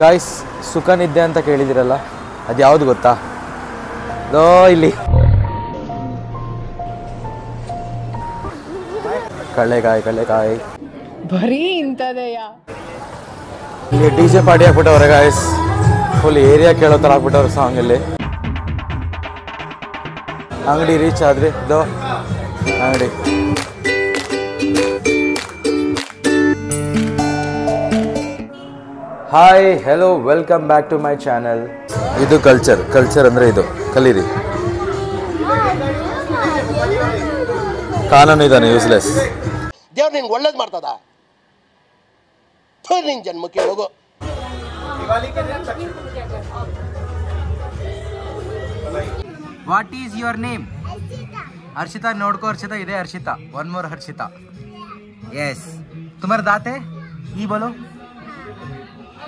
Guys ಸುಖ ನಿದ್ದೆ ಅಂತ ಕೇಳಿದಿರಲ್ಲ ಅದು ಯಾವ್ದು ಗೊತ್ತಾ? ಲೋ ಇಲ್ಲಿ. ಕಳ್ಳೆಕಾಯಿ ಕಳ್ಳೆಕಾಯಿ ಬರೀ ಇಂಥದೆಯಾ? ಇಲ್ಲಿ ಡಿ ಜೆ ಪಾರ್ಟಿ ಹಾಕ್ಬಿಟ್ಟವ್ರೆ ಗಾಯ್ಸ್ ಫುಲ್ ಏರಿಯಾ ಕೇಳೋ ಥರ ಹಾಕ್ಬಿಟ್ಟವ್ರೆ ಸಾಂಗ್ ಇಲ್ಲಿ ಅಂಗಡಿ ರೀಚ್ ಆದ್ರಿ ದೋ ಅಂಗಡಿ. Hi hello welcome back to my channel ಇದು ಕಲ್ಚರ್ ಕಲ್ಚರ್ ಅಂದರೆ ಇದು ಕಲೀರಿ. ಕಾನೂನು ಇದಾನೆ ಯೂಸ್ಲೆಸ್ ದೇವ್ರು ನಿಂಗೆ ಒಳ್ಳೇದು ಮಾಡ್ತದ? ನಿನ್ ಜನ್ಮಕ್ಕೆ ಹೋಗು. What is your name Harshita ನೋಡ್ಕೋ ಹರ್ಷಿತಾ ಇದೆ Harshita. One more Harshita. S ತುಮರ್ ದಾತೆ ಈ ಬಲು.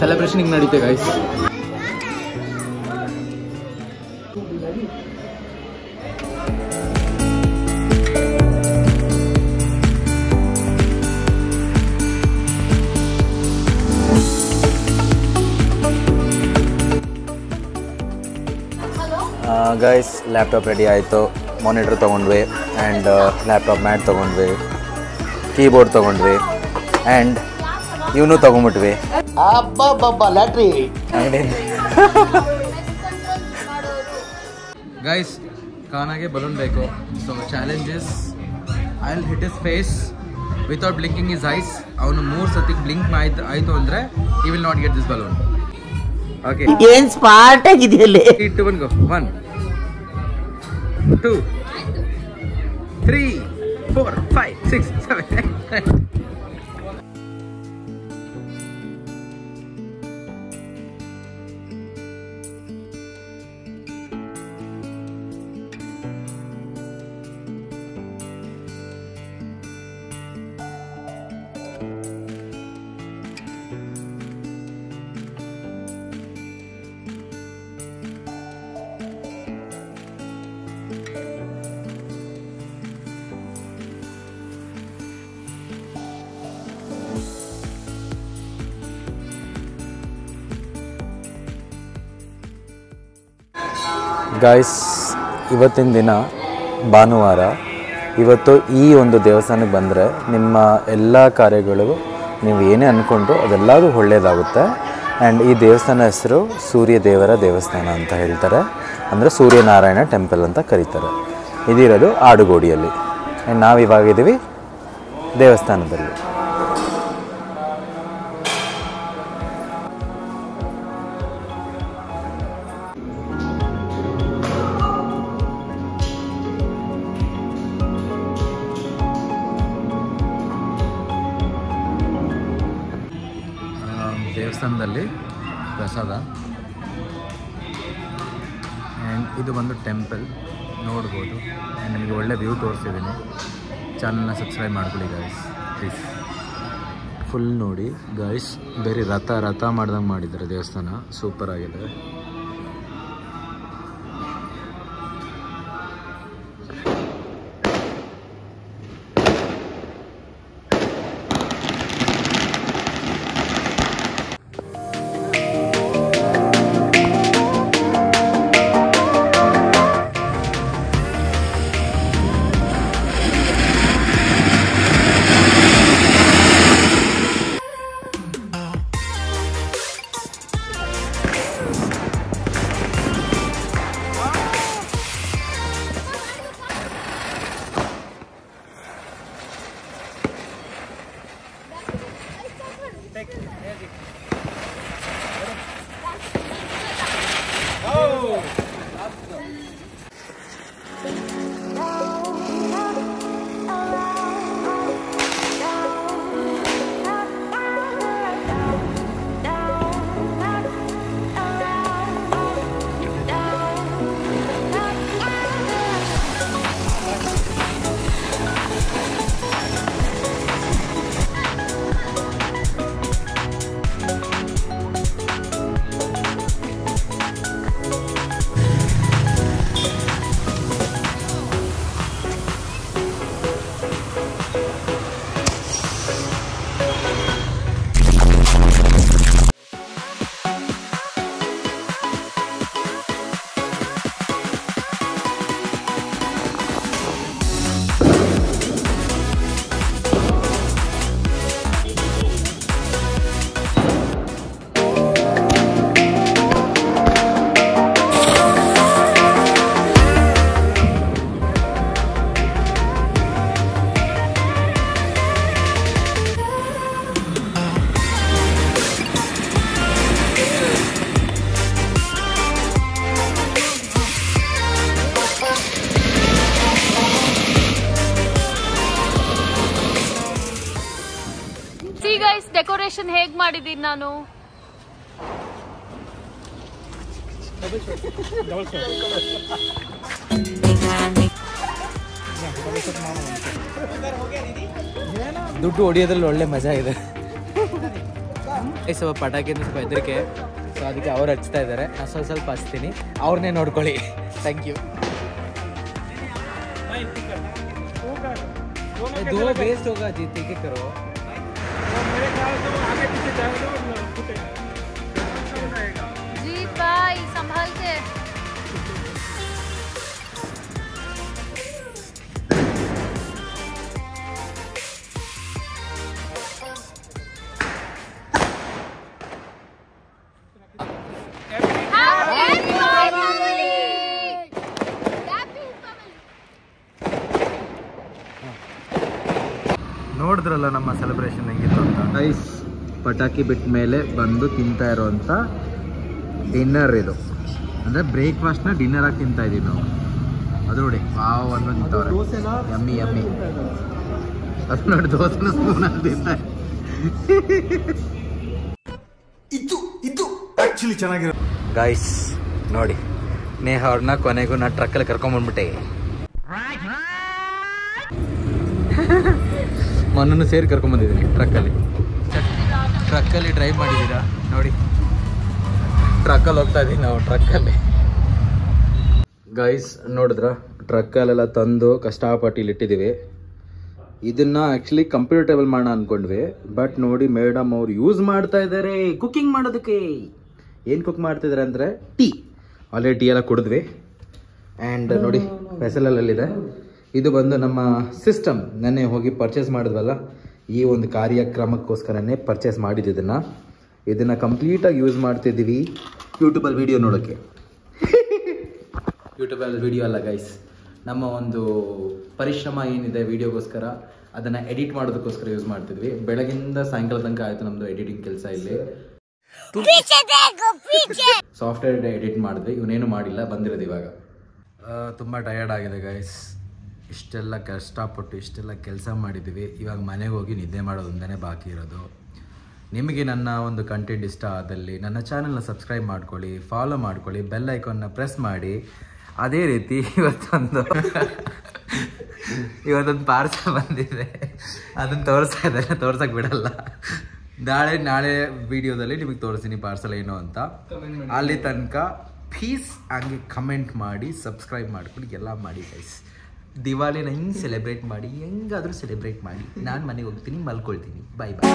ಸೆಲೆಬ್ರೇಷನ್ ಹಿಂಗೆ ನಡೀತೆ ಗೈಸ್ ಗೈಸ್ ಲ್ಯಾಪ್ಟಾಪ್ ರೆಡಿ ಆಯಿತು. ಮಾನಿಟ್ರ್ ತೊಗೊಂಡ್ವಿ ಆ್ಯಂಡ್ ಲ್ಯಾಪ್ಟಾಪ್ ಮ್ಯಾಟ್ ತೊಗೊಂಡ್ವಿ. ಕೀಬೋರ್ಡ್ ತೊಗೊಂಡ್ವಿ. ಆ್ಯಂಡ್ ಇವನು ತಗೊಂಡ್ಬಿಟ್ವಿ ಗೈಸ್ ಕಾನಾಗೆ ಬಲೂನ್ ಬೇಕು. So challenges I will hit his face without blinking his eyes ಅವನು ಮೂರು ಸತಿ ಬ್ಲಿಂಕ್ ಆಯ್ತು ಆಯ್ತು ಅಂದ್ರೆ ಈ will not get this balloon okay ಏನ್ ಸ್ಮಾರ್ಟ್ ಆಗಿದೆಯಲ್ಲ? ಇಟ್ಟು one two three four five six seven guys ಇವತ್ತಿನ ದಿನ ಭಾನುವಾರ. ಇವತ್ತು ಈ ಒಂದು ದೇವಸ್ಥಾನಕ್ಕೆ ಬಂದರೆ ನಿಮ್ಮ ಎಲ್ಲ ಕಾರ್ಯಗಳು ನೀವು ಏನೇ ಅಂದ್ಕೊಂಡ್ರು ಅದೆಲ್ಲದೂ ಒಳ್ಳೆಯದಾಗುತ್ತೆ ಆ್ಯಂಡ್ ಈ ದೇವಸ್ಥಾನ ಹೆಸರು ಸೂರ್ಯ ದೇವರ ದೇವಸ್ಥಾನ ಅಂತ ಹೇಳ್ತಾರೆ. ಅಂದರೆ ಸೂರ್ಯನಾರಾಯಣ ಟೆಂಪಲ್ ಅಂತ ಕರೀತಾರೆ. ಇದಿರೋದು ಆಡುಗೋಡಿಯಲ್ಲಿ. ಆ್ಯಂಡ್ ನಾವು ಇವಾಗಿದ್ದೀವಿ ದೇವಸ್ಥಾನದಲ್ಲಿ. ದೇವಸ್ಥಾನದಲ್ಲಿ ಪ್ರಸಾದ. ಆ್ಯಂಡ್ ಇದು ಬಂದು ಟೆಂಪಲ್. ನೋಡ್ಬೋದು. ಆ್ಯಂಡ್ ನಿಮಗೆ ಒಳ್ಳೆ ವ್ಯೂ ತೋರಿಸಿದ್ದೀನಿ. ಚಾನಲ್ನ ಸಬ್ಸ್ಕ್ರೈಬ್ ಮಾಡ್ಕೊಳ್ಳಿ ಗಾಯ್ಸ್ ಪ್ಲೀಸ್ ಫುಲ್ ನೋಡಿ. ಗಾಯ್ಸ್ ಬೇರೆ ರಥ ರಥ ಮಾಡ್ದಂಗೆ ಮಾಡಿದ್ದಾರೆ ದೇವಸ್ಥಾನ. ಸೂಪರ್ ಆಗಿದೆ. ಡೆಕೋರೇಷನ್ ಹೇಗ್ ಮಾಡಿದೀನಿ ನಾನು ದುಡ್ಡು ಹೊಡಿಯೋದ್ರಲ್ಲಿ ಒಳ್ಳೆ ಮಜಾ ಇದೆ ಸ್ವಲ್ಪ ಪಟಾಕಿ ಅಂದ್ರೆ ಸ್ವಲ್ಪ ಹೆದರಿಕೆ ಸೊ ಅದಕ್ಕೆ ಅವ್ರು ಹಚ್ತಾ ಇದ್ದಾರೆ ನಾನು ಸ್ವಲ್ಪ ಸ್ವಲ್ಪ ಹಚ್ತೀನಿ ಅವ್ರನ್ನೇ ನೋಡ್ಕೊಳ್ಳಿ ಥ್ಯಾಂಕ್ ಯು दो वेस्ट होगा जीते के करो Yeah, I don't know. ನೋಡಿದ್ರಲ್ಲ ನಮ್ಮ ಸೆಲೆಬ್ರೇಷನ್ ಹೆಂಗಿತ್ತು ಅಂತ? ರೈಸ್ ಪಟಾಕಿ ಬಿಟ್ಟ ಮೇಲೆ ಬಂದು ತಿಂತಾ ಇರೋವಂಥ ಡಿನ್ನರ್ ಇದು. ಅಂದರೆ ಬ್ರೇಕ್ಫಾಸ್ಟ್ನ ಡಿನ್ನರ್ ಆಗಿ ತಿಂತಾ ಇದ್ದೀವಿ ನಾವು. ಅದು ನೋಡಿ ವಾವ್ ಅನ್ನೋ ತಿಂತವ್ರೆ. ಯಮ್ಮಿ ಯಮ್ಮಿ ಅದು ನೋಡಿ ದೋಸೆನ ಸ್ಪೂನ್ ಇದು ಇದು ಚೆನ್ನಾಗಿರೋ ಗಾಯ್ಸ್ ನೋಡಿ ನೇಹ ಅವ್ರನ್ನ ಕೊನೆಗೂ ನಾ ಟ್ರಕ್ಕಲ್ಲಿ ಕರ್ಕೊಂಬಂದ್ಬಿಟ್ಟೆ ಮೊನ್ನೂ ಸೇರಿ ಕರ್ಕೊಂಡ್ಬಂದಿದ್ದೀನಿ ಟ್ರಕ್ಕಲ್ಲಿ. ಟ್ರಕ್ಕಲ್ಲಿ ಡ್ರೈವ್ ಮಾಡಿದ್ದೀರಾ? ನೋಡಿ. ಟ್ರಕ್ಕಲ್ಲಿ ಹೋಗ್ತಾ ಇದ್ದೀವಿ ನಾವು ಟ್ರಕ್ಕಲ್ಲಿ. ಗೈಸ್ ನೋಡಿದ್ರ? ಟ್ರಕ್ಕಲ್ಲೆಲ್ಲ ತಂದು ಕಷ್ಟಪಟ್ಟು ಇಲ್ಲಿ ಇಟ್ಟಿದ್ದೀವಿ ಇದನ್ನ ಆ್ಯಕ್ಚುಲಿ ಕಂಫರ್ಟೇಬಲ್ ಟೇಬಲ್ ಮಾಡೋಣ ಅನ್ಕೊಂಡ್ವಿ. ಬಟ್ ನೋಡಿ ಮೇಡಮ್ ಅವ್ರು ಯೂಸ್ ಮಾಡ್ತಾ ಇದ್ದಾರೆ ಕುಕಿಂಗ್ ಮಾಡೋದಕ್ಕೆ. ಏನು ಕುಕ್ ಮಾಡ್ತಿದ್ದಾರೆ ಅಂದರೆ ಟೀ ಆಲ್ರೆಡಿ ಟೀ ಎಲ್ಲ ಕುಡಿದ್ವಿ. ಆ್ಯಂಡ್ ನೋಡಿ ಫೆಸಲಲ್ಲಿದೆ ಇದು ಬಂದು ನಮ್ಮ ಸಿಸ್ಟಮ್. ನೆನ್ನೆ ಹೋಗಿ ಪರ್ಚೇಸ್ ಮಾಡಿದ್ವಲ್ಲ? ಈ ಒಂದು ಕಾರ್ಯಕ್ರಮಕ್ಕೋಸ್ಕರನೇ ಪರ್ಚೇಸ್ ಮಾಡಿದ್ದು ಇದನ್ನು. ಇದನ್ನು ಕಂಪ್ಲೀಟಾಗಿ ಯೂಸ್ ಮಾಡ್ತಿದ್ದೀವಿ. ಯೂಟ್ಯೂಬಲ್ಲಿ ವೀಡಿಯೋ ನೋಡೋಕ್ಕೆ ಯೂಟ್ಯೂಬಲ್ಲಿ ವಿಡಿಯೋ ಅಲ್ಲ ಗೈಸ್ ನಮ್ಮ ಒಂದು ಪರಿಶ್ರಮ ಏನಿದೆ ವೀಡಿಯೋಗೋಸ್ಕರ ಅದನ್ನು ಎಡಿಟ್ ಮಾಡೋದಕ್ಕೋಸ್ಕರ ಯೂಸ್ ಮಾಡ್ತಿದ್ವಿ. ಬೆಳಗಿಂದ ಸಾಯಂಕಾಲ ತನಕ ಆಯಿತು ನಮ್ಮದು ಎಡಿಟಿಂಗ್ ಕೆಲಸ ಇಲ್ಲಿ. ಸಾಫ್ಟ್ವೇರ್ ಎಡಿಟ್ ಮಾಡಿದ್ವಿ. ಇವನೇನು ಮಾಡಿಲ್ಲ ಬಂದಿರೋದು ಇವಾಗ. ತುಂಬ ಟಯರ್ಡ್ ಆಗಿದೆ ಗೈಸ್ ಇಷ್ಟೆಲ್ಲ ಕಷ್ಟಪಟ್ಟು ಇಷ್ಟೆಲ್ಲ ಕೆಲಸ ಮಾಡಿದ್ದೀವಿ. ಇವಾಗ ಮನೆಗೆ ಹೋಗಿ ನಿದ್ದೆ ಮಾಡೋದೊಂದೇ ಬಾಕಿ ಇರೋದು. ನಿಮಗೆ ನನ್ನ ಒಂದು ಕಂಟೆಂಟ್ ಇಷ್ಟ ಆದಲ್ಲಿ ನನ್ನ ಚಾನಲ್ನ ಸಬ್ಸ್ಕ್ರೈಬ್ ಮಾಡ್ಕೊಳ್ಳಿ ಫಾಲೋ ಮಾಡ್ಕೊಳ್ಳಿ ಬೆಲ್ ಐಕಾನ್ನ ಪ್ರೆಸ್ ಮಾಡಿ. ಅದೇ ರೀತಿ ಇವತ್ತೊಂದು ಇವತ್ತೊಂದು ಪಾರ್ಸಲ್ ಬಂದಿದೆ. ಅದನ್ನು ತೋರಿಸ್ತಾ ಇದ್ದಾರೆ ತೋರ್ಸಕ್ಕೆ ಬಿಡಲ್ಲ. ನಾಳೆ ನಾಳೆ ವಿಡಿಯೋದಲ್ಲಿ ನಿಮಗೆ ತೋರಿಸ್ತೀನಿ ಪಾರ್ಸಲ್ ಏನು ಅಂತ. ಅಲ್ಲಿ ತನಕ ಪ್ಲೀಸ್ ಹಂಗೆ ಕಮೆಂಟ್ ಮಾಡಿ ಸಬ್ಸ್ಕ್ರೈಬ್ ಮಾಡ್ಕೊಂಡು ಎಲ್ಲ ಮಾಡಿ ಗೈಸ್ ದಿವಾಲಿನ ಹಿಂಗೆ ಸೆಲೆಬ್ರೇಟ್ ಮಾಡಿ ಹೆಂಗಾದರೂ ಸೆಲೆಬ್ರೇಟ್ ಮಾಡಿ. ನಾನು ಮನೆಗೆ ಹೋಗ್ತೀನಿ ಮಲ್ಕೊಳ್ತೀನಿ. ಬಾಯ್ ಬಾಯ್